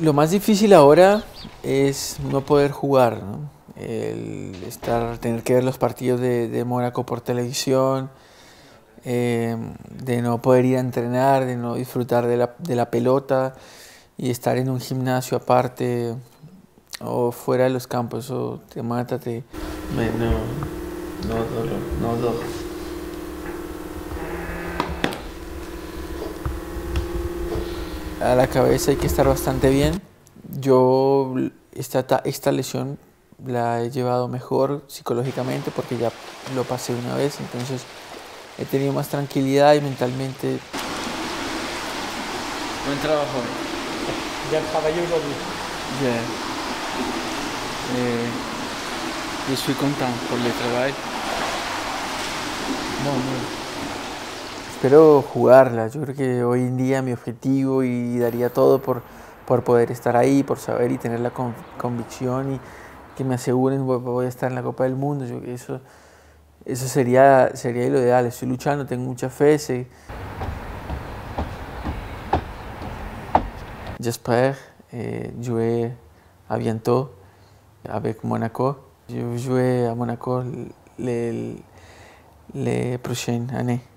Lo más difícil ahora es no poder jugar, ¿no? el estar, tener que ver los partidos de, de Mónaco por televisión, eh, de no poder ir a entrenar, de no disfrutar de la, de la, pelota y estar en un gimnasio aparte o fuera de los campos, eso te mata, te... No, no dolor, no dolor. A la cabeza hay que estar bastante bien. Yo esta, esta lesión la he llevado mejor psicológicamente porque ya lo pasé una vez, entonces he tenido más tranquilidad y mentalmente. Buen trabajo. Bien travaillé aujourd'hui. Bien. Eh, je suis content por el trabajo. No, no. Espero jugarla. Yo creo que hoy en día mi objetivo y daría todo por, por poder estar ahí, por saber y tener la convicción y que me aseguren voy a estar en la Copa del Mundo. Yo, eso, eso sería, sería lo ideal. Estoy luchando, tengo mucha fe. Sé. J'espère eh, jouer à bientôt avec Monaco. Je vais jouer à Monaco les, les prochaines années.